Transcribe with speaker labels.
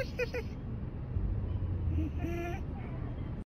Speaker 1: Ha ha ha!